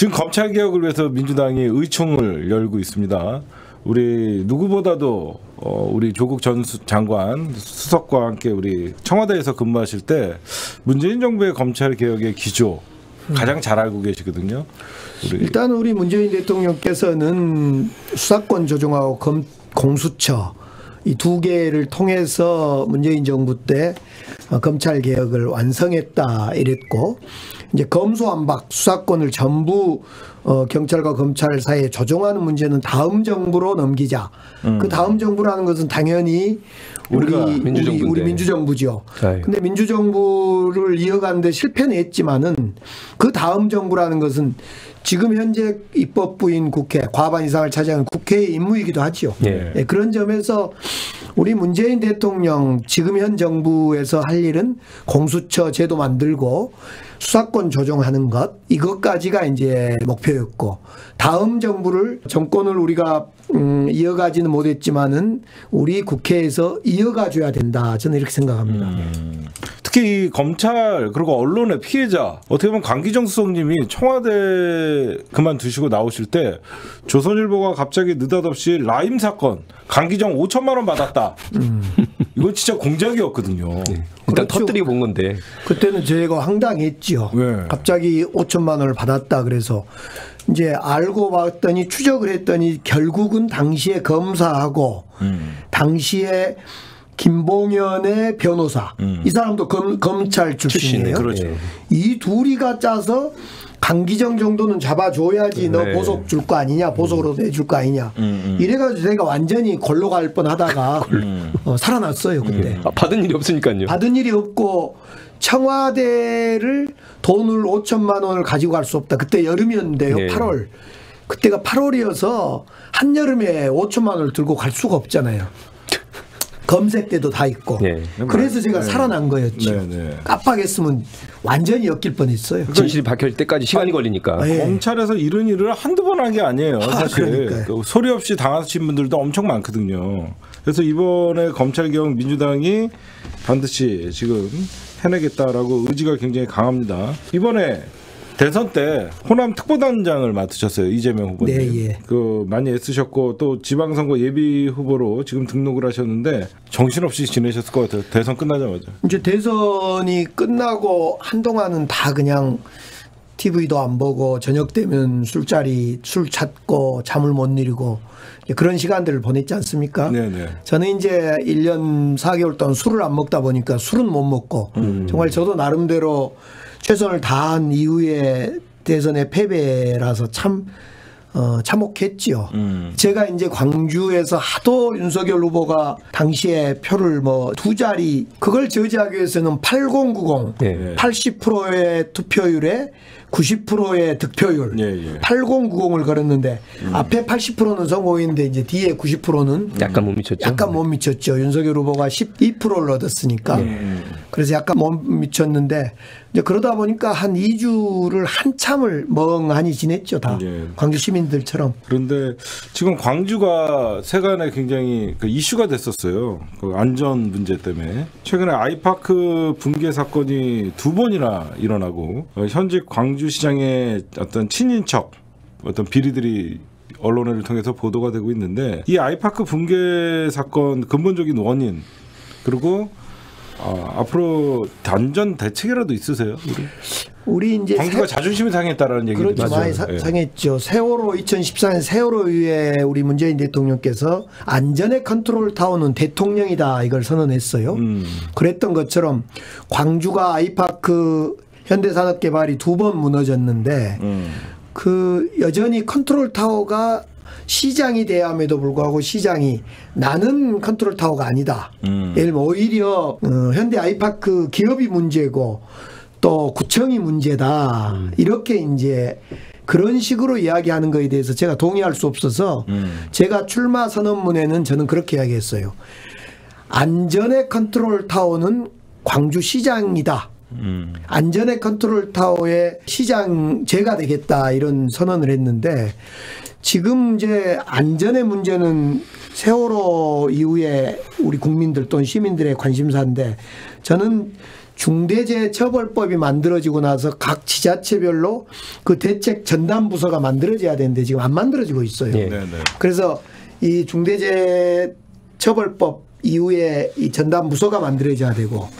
지금 검찰 개혁을 위해서 민주당이 의총을 열고 있습니다. 우리 누구보다도 어, 우리 조국 전 수- 장관 수석과 함께 우리 청와대에서 근무하실 때 문재인 정부의 검찰 개혁의 기조 가장 잘 알고 계시거든요. 우리 일단 우리 문재인 대통령께서는 수사권 조정하고 검, 공수처 이 두 개를 통해서 문재인 정부 때 어, 검찰 개혁을 완성했다 이랬고 이제 검수완박 수사권을 전부 어, 경찰과 검찰 사이에 조정하는 문제는 다음 정부로 넘기자. 그 다음 정부라는 것은 당연히 우리 우리, 민주정부인데. 우리 민주정부죠. 네. 근데 민주정부를 이어가는데 실패는 했지만은 그 다음 정부라는 것은 지금 현재 입법부인 국회 과반 이상을 차지하는 국회의 임무이기도 하지요. 예. 예, 그런 점에서 우리 문재인 대통령 지금 현 정부에서 할 일은 공수처 제도 만들고 수사권 조정하는 것 이것까지가 이제 목표였고 다음 정부를 정권을 우리가 음, 이어가지는 못했지만은 우리 국회에서 이어가 줘야 된다 저는 이렇게 생각합니다. 특히 이 검찰 그리고 언론의 피해자 어떻게 보면 강기정 수석님이 청와대 그만두시고 나오실 때 조선일보가 갑자기 느닷없이 라임 사건 강기정 5천만 원 받았다. 이건 진짜 공작이었거든요. 일단 그렇죠. 터뜨리고 본 건데 그때는 저희가 황당했지요. 네. 갑자기 5천만 원을 받았다 그래서 이제 알고 봤더니 추적을 했더니 결국은 당시에 검사하고 음. 당시에 김봉현의 변호사 이 사람도 검, 검찰 출신이에요. 음. 그렇죠. 예. 이 둘이가 짜서 강기정 정도는 잡아줘야지 너 네. 보석 줄 거 아니냐 보석으로 내줄 거 아니냐 음, 이래가지고 제가 완전히 골로 갈 뻔하다가 어, 살아났어요 그때 아, 받은 일이 없으니까요. 받은 일이 없고 청와대를 돈을 5천만 원을 가지고 갈 수 없다. 그때 여름이었는데요. 네. 8월. 그때가 8월이어서 한여름에 5천만 원을 들고 갈 수가 없잖아요. 검색 때도 다 있고. 네. 그래서 제가 네. 살아난 거였죠. 네, 네. 깜빡했으면 완전히 엮일 뻔했어요. 진실이 밝혀질 때까지 시간이 걸리니까. 예. 검찰에서 이런 일을 한두 번 한 게 아니에요. 사실 그러니까요. 그 소리 없이 당하신 분들도 엄청 많거든요. 그래서 이번에 검찰 개혁 민주당이 반드시 지금 해내겠다라고 의지가 굉장히 강합니다. 이번에 대선 때 호남 특보단장을 맡으셨어요 이재명 후보님. 네, 예. 그 많이 애쓰셨고 또 지방선거 예비 후보로 지금 등록을 하셨는데 정신없이 지내셨을 것 같아요. 대선 끝나자마자. 이제 대선이 끝나고 한동안은 다 그냥 TV도 안 보고 저녁 되면 술자리 술 찾고 잠을 못 이루고 그런 시간들을 보냈지 않습니까? 네네. 저는 이제 1년 4개월 동안 술을 안 먹다 보니까 술은 못 먹고 정말 저도 나름대로 최선을 다한 이후에 대선의 패배라서 참 어, 참혹했지요. 음. 제가 이제 광주에서 하도 윤석열 후보가 당시에 표를 뭐 두 자리 그걸 저지하기 위해서는 8090 네. 80%의 투표율에 90%의 득표율 예, 예. 8090을 걸었는데 앞에 80%는 성공했는데 이제 뒤에 90%는 약간 못 미쳤죠. 약간 못 미쳤죠. 윤석열 후보가 12%를 얻었으니까. 그래서 약간 못 미쳤는데 이제 그러다 보니까 한 2주를 한참을 멍하니 지냈죠. 다. 예. 광주 시민들처럼. 그런데 지금 광주가 세간에 굉장히 그 이슈가 됐었어요. 그 안전 문제 때문에 최근에 아이파크 붕괴 사건이 두 번이나 일어나고 어, 현직 광주시장의 어떤 친인척 어떤 비리들이 언론을 통해서 보도가 되고 있는데 이 아이파크 붕괴 사건 근본적인 원인 그리고 아, 앞으로 안전 대책이라도 있으세요? 우리? 우리 이제 광주가 자존심이 상했다라는 얘기를 그렇죠. 많이 사- 예. 상했죠. 세월호 2014년 세월호 이후에 우리 문재인 대통령께서 안전의 컨트롤 타워는 대통령이다 이걸 선언했어요. 음. 그랬던 것처럼 광주가 아이파크 현대산업개발이 두 번 무너졌는데 음. 그 여전히 컨트롤 타워가 시장이 돼야함에도 불구하고 시장이 나는 컨트롤 타워가 아니다. 음. 예를 들면 오히려 어, 현대 아이파크 기업이 문제고 또 구청이 문제다. 이렇게 이제 그런 식으로 이야기하는 거에 대해서 제가 동의할 수 없어서 음. 제가 출마 선언문에는 저는 그렇게 이야기했어요. 안전의 컨트롤 타워는 광주 시장이다. 음. 안전의 컨트롤 타워의 시장 제가 되겠다 이런 선언을 했는데 지금 이제 안전의 문제는 세월호 이후에 우리 국민들 또는 시민들의 관심사인데 저는 중대재해처벌법이 만들어지고 나서 각 지자체별로 그 대책 전담 부서가 만들어져야 되는데 지금 안 만들어지고 있어요. 예. 네네. 그래서 이 중대재해처벌법 이후에 이 전담 부서가 만들어져야 되고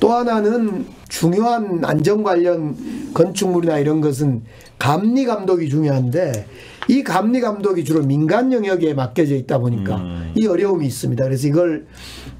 또 하나는 중요한 안전 관련 건축물이나 이런 것은 감리 감독이 중요한데 이 감리 감독이 주로 민간 영역에 맡겨져 있다 보니까 이 어려움이 있습니다. 그래서 이걸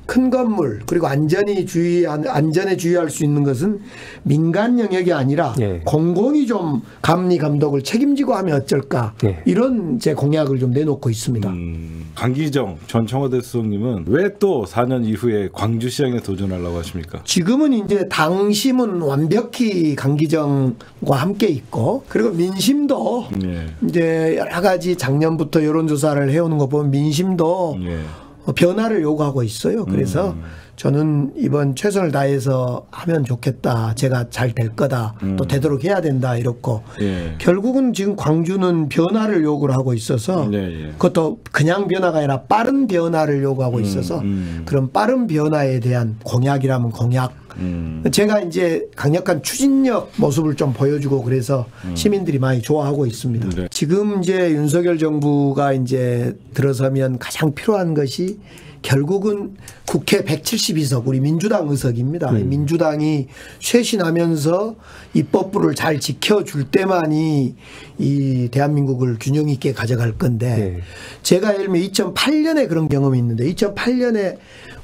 큰 건물 그리고 안전이 주의 안전에 주의할 수 있는 것은 민간 영역이 아니라 예. 공공이 좀 감리 감독을 책임지고 하면 어쩔까 예. 이런 제 공약을 좀 내놓고 있습니다. 음, 강기정 전 청와대 수석님은 왜 또 4년 이후에 광주시장에 도전하려고 하십니까? 지금은 이제 당심은 완벽히 강기정과 함께 있고 그리고 민심도 예. 이제 여러 가지 작년부터 여론조사를 해오는 거 보면 민심도 예. 어, 변화를 요구하고 있어요. 그래서 음. 저는 이번 최선을 다해서 하면 좋겠다. 제가 잘 될 거다. 또 되도록 해야 된다. 이렇고 음. 예. 결국은 지금 광주는 변화를 요구를 하고 있어서 네, 예. 그것도 그냥 변화가 아니라 빠른 변화를 요구하고 있어서 음. 그런 빠른 변화에 대한 공약이라면 공약 음. 제가 이제 강력한 추진력 모습을 좀 보여주고 그래서 시민들이 많이 좋아하고 있습니다. 음. 네. 지금 이제 윤석열 정부가 이제 들어서면 가장 필요한 것이 결국은 국회 172석 우리 민주당 의석입니다. 음. 민주당이 쇄신하면서 입법부를 잘 지켜줄 때만이 이 대한민국을 균형 있게 가져갈 건데 네. 제가 예를 들면 2008년에 그런 경험이 있는데 2008년에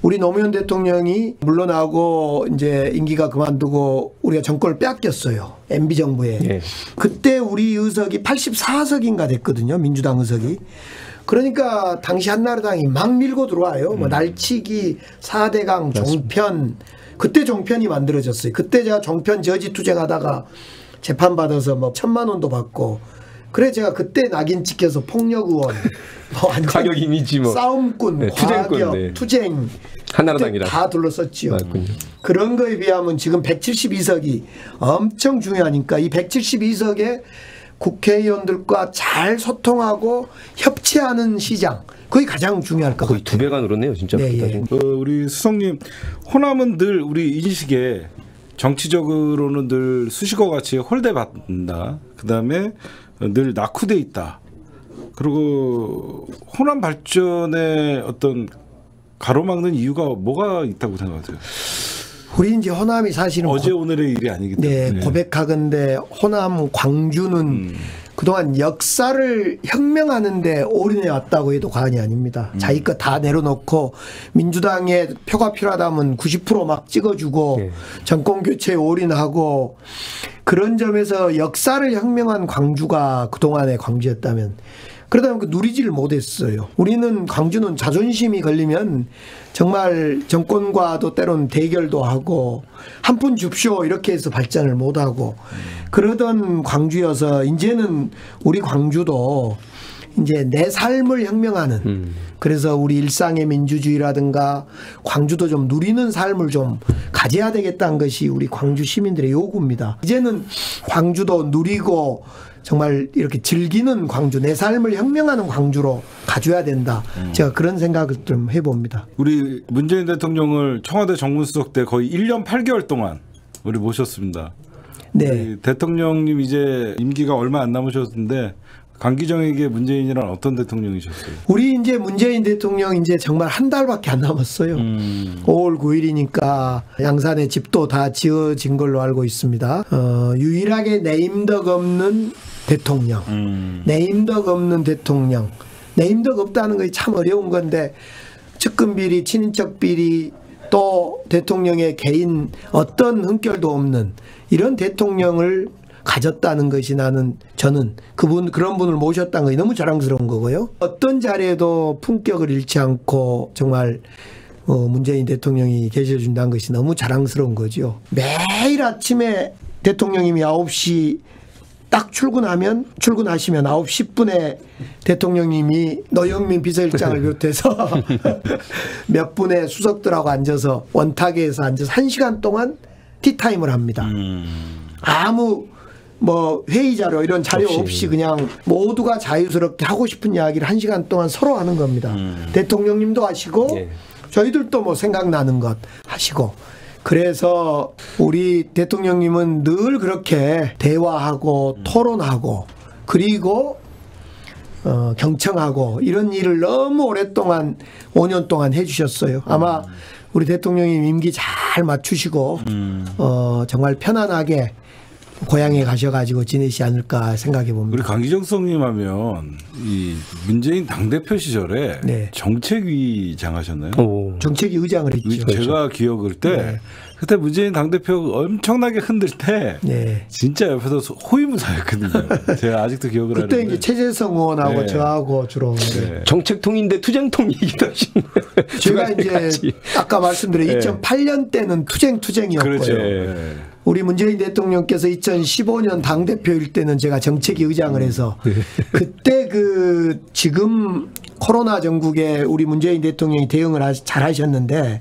우리 노무현 대통령이 물러나고 이제 임기가 그만두고 우리가 정권을 빼앗겼어요. MB 정부에. 예. 그때 우리 의석이 84석인가 됐거든요. 민주당 의석이. 그러니까 당시 한나라당이 막 밀고 들어와요. 뭐 날치기, 4대강, 종편. 그때 종편이 만들어졌어요. 그때 제가 종편 저지 투쟁하다가 재판 받아서 뭐 천만 원도 받고 그래 제가 그때 낙인 찍혀서 폭력 의원 뭐 과격 이미지 뭐. 싸움꾼, 네, 과격, 투쟁꾼, 네. 투쟁 한나라당이라. 다 둘러섰지요. 맞군요. 그런 거에 비하면 지금 172석이 엄청 중요하니까 이 172석에 국회의원들과 잘 소통하고 협치하는 시장 그게 가장 중요할 것 거의 같아요. 두 배가 늘었네요, 진짜. 네, 예. 지금. 어, 우리 수석님 호남은 늘 우리 인식에 정치적으로는 늘 수식어 같이 홀대받는다. 그 다음에 늘 낙후돼 있다. 그리고 호남 발전에 어떤 가로막는 이유가 뭐가 있다고 생각하세요? 우리 이제 호남이 사실은 어제 고, 오늘의 일이 아니기 네, 때문에. 고백하건대 호남 광주는 음. 그동안 역사를 혁명하는데 올인해 왔다고 해도 과언이 아닙니다. 음. 자기 거 다 내려놓고 민주당에 표가 필요하다면 90%막 찍어주고 네. 정권 교체에 올인하고 그런 점에서 역사를 혁명한 광주가 그동안의 광주였다면 그러다 보니까 누리지를 못했어요. 우리는 광주는 자존심이 걸리면 정말 정권과도 때론 대결도 하고 한 푼 줍쇼 이렇게 해서 발전을 못하고 그러던 광주여서 이제는 우리 광주도 이제 내 삶을 혁명하는 음. 그래서 우리 일상의 민주주의라든가 광주도 좀 누리는 삶을 좀 가져야 되겠다는 것이 우리 광주 시민들의 요구입니다. 이제는 광주도 누리고 정말 이렇게 즐기는 광주, 내 삶을 혁명하는 광주로 가져야 된다. 제가 그런 생각을 좀 해봅니다. 우리 문재인 대통령을 청와대 정무수석 때 거의 1년 8개월 동안 우리 모셨습니다. 네. 대통령님 이제 임기가 얼마 안 남으셨는데 강기정에게 문재인이란 어떤 대통령이셨어요? 우리 이제 문재인 대통령 이제 정말 한 달밖에 안 남았어요. 음. 5월 9일이니까 양산에 집도 다 지어진 걸로 알고 있습니다. 어, 유일하게 내임덕 없는 대통령. 음. 내임덕 없는 대통령. 내임덕 없다는 것이 참 어려운 건데 측근 비리, 친인척 비리 또 대통령의 개인 어떤 흠결도 없는 이런 대통령을 가졌다는 것이 나는 저는 그분 그런 분을 모셨다는 것이 너무 자랑스러운 거고요. 어떤 자리에도 품격을 잃지 않고 정말 어, 문재인 대통령이 계셔 준다는 것이 너무 자랑스러운 거죠. 매일 아침에 대통령님이 9시 딱 출근하면 출근하시면 9시 10분에 대통령님이 노영민 비서실장을 비롯해서 몇 분의 수석들하고 앉아서 원탁에서 앉아서 1시간 동안 티타임을 합니다. 음. 아무 뭐 회의 자료 이런 자료 없이. 없이, 그냥 모두가 자유스럽게 하고 싶은 이야기를 한 시간 동안 서로 하는 겁니다. 대통령님도 하시고 예. 저희들도 뭐 생각나는 것 하시고 그래서 우리 대통령님은 늘 그렇게 대화하고 토론하고 그리고 어, 경청하고 이런 일을 너무 오랫동안 5년 동안 해주셨어요. 아마 우리 대통령님 임기 잘 맞추시고 어, 정말 편안하게 고향에 가셔가지고 지내시 않을까 생각해 우리 봅니다. 강기정 성님 하면 이 문재인 당대표 시절에 네. 정책위장 하셨나요? 오. 정책위 의장을 의- 했죠. 제가 기억을 때 네. 그때 문재인 당대표 엄청나게 흔들 때 네. 진짜 옆에서 소- 호위무사였거든요. 제가 아직도 기억을 그때 하는데. 이제 최재성 의원하고 네. 저하고 주로 네. 정책통인데 투쟁통이기도 하시네. 제가 두 이제 가지. 아까 말씀드린 네. 2008년 때는 투쟁 투쟁이었고요. 그렇죠. 네. 네. 우리 문재인 대통령께서 2015년 당 대표일 때는 제가 정책위 의장을 해서 그때 그 지금 코로나 전국에 우리 문재인 대통령이 대응을 하- 잘 하셨는데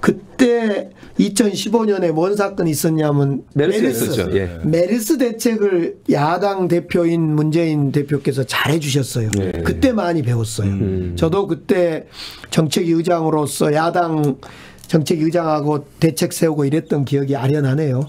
그때 2015년에 뭔 사건이 있었냐면 메르스. 예. 메르스 대책을 야당 대표인 문재인 대표께서 잘 해주셨어요. 네. 그때 많이 배웠어요. 음. 저도 그때 정책위 의장으로서 야당 정책위 의장하고 대책 세우고 이랬던 기억이 아련하네요.